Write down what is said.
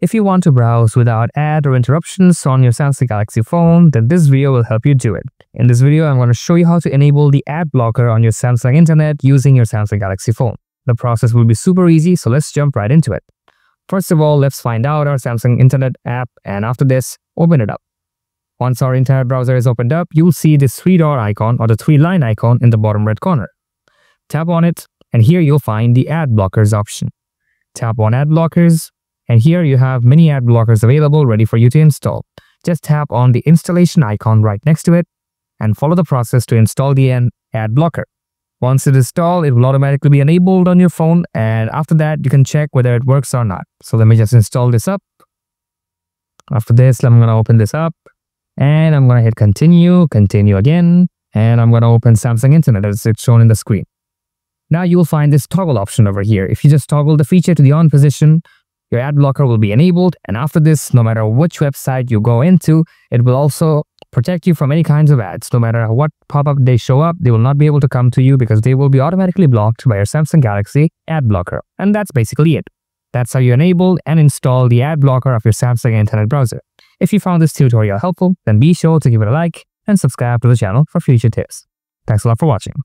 If you want to browse without ad or interruptions on your Samsung Galaxy phone, then this video will help you do it. In this video, I'm going to show you how to enable the ad blocker on your Samsung internet using your Samsung Galaxy phone. The process will be super easy, so let's jump right into it. First of all, let's find out our Samsung internet app and after this, open it up. Once our internet browser is opened up, you'll see this three-dot icon or the three-line icon in the bottom right corner. Tap on it and here you'll find the ad blockers option. Tap on ad blockers and here you have many ad blockers available ready for you to install. Just tap on the installation icon right next to it and follow the process to install the ad blocker. Once it is installed, it will automatically be enabled on your phone and after that you can check whether it works or not. So let me just install this up. After this, I'm going to open this up and I'm going to hit continue, continue again, and I'm going to open Samsung Internet as it's shown in the screen. Now you will find this toggle option over here. If you just toggle the feature to the on position, your ad blocker will be enabled and after this no matter which website you go into it will also protect you from any kinds of ads. No matter what pop-up they show up they will not be able to come to you because they will be automatically blocked by your samsung galaxy ad blocker. And that's basically it. That's how you enable and install the ad blocker of your samsung internet browser. If you found this tutorial helpful then be sure to give it a like and subscribe to the channel for future tips. Thanks a lot for watching